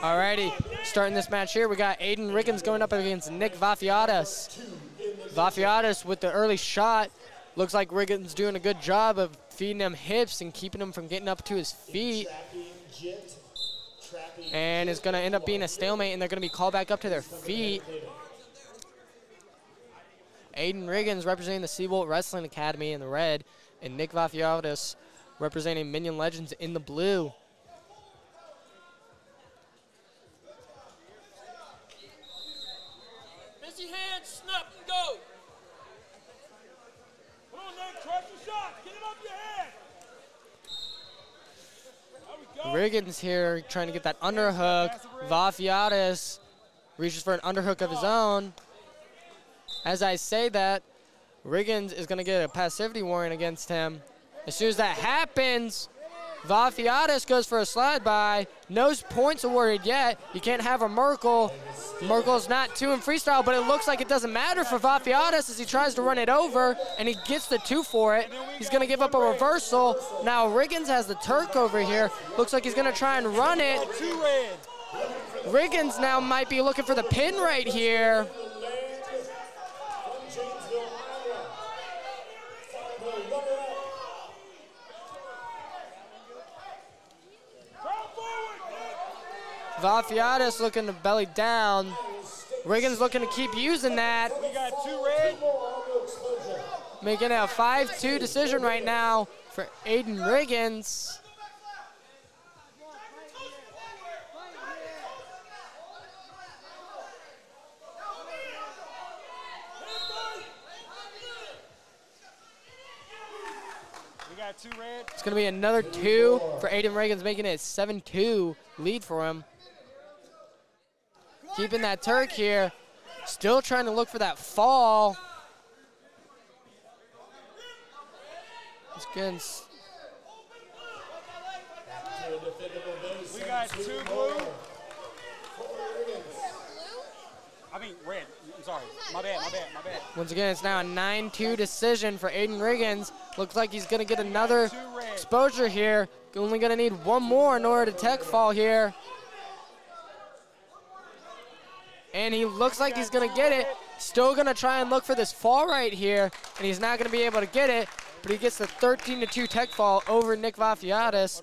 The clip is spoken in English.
Alrighty, starting this match here, we got Aiden Riggins going up against Nick Vafiadis. Vafiadis with the early shot. Looks like Riggins doing a good job of feeding him hips and keeping him from getting up to his feet. And it's going to end up being a stalemate, and they're going to be called back up to their feet. Aiden Riggins representing the Sebolt Wrestling Academy in the red, and Nick Vafiadis representing Minion Legends in the blue. Missy hand, snap and go. Come on, try some shots. Get it up your head. Riggins here trying to get that underhook. Vafiadis reaches for an underhook of his own. As I say that, Riggins is going to get a passivity warning against him. As soon as that happens, Vafiadis goes for a slide by. No points awarded yet. You can't have a Merkel. Merkel's not two in freestyle, but it looks like it doesn't matter for Vafiadis as he tries to run it over, and he gets the two for it. He's going to give up a reversal. Now Riggins has the Turk over here. Looks like he's going to try and run it. Riggins now might be looking for the pin right here. Come forward, Nick. Vafiadis looking to belly down. Riggins looking to keep using that. We got two red. Making a 5-2 decision right now for Aiden Riggins. We got two red. It's going to be another two for Aiden Riggins, making it a 7-2 lead for him. Keeping that Turk here. Still trying to look for that fall. Getting We got two blue. I mean red. I'm sorry. My bad. My bad. My bad. Once again, it's now a 9-2 decision for Aiden Riggins. Looks like he's going to get another exposure here. Only going to need one more in order to tech fall here. And he looks like he's going to get it. Still going to try and look for this fall right here. And he's not going to be able to get it. But he gets the 13 to 2 tech fall over Nick Vafiadis.